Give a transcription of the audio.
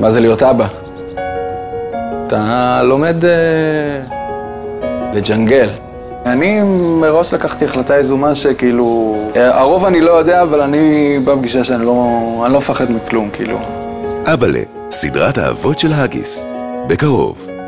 מה זה להיות אבא? אתה לומד אה, לג'נגל. אני מראש לקחתי החלטה יזומה שכאילו, אה, הרוב אני לא יודע, אבל אני בפגישה שאני לא, אני לא מפחד מכלום, כאילו. אבאלה, סדרת האבות של האגיס. בקרוב.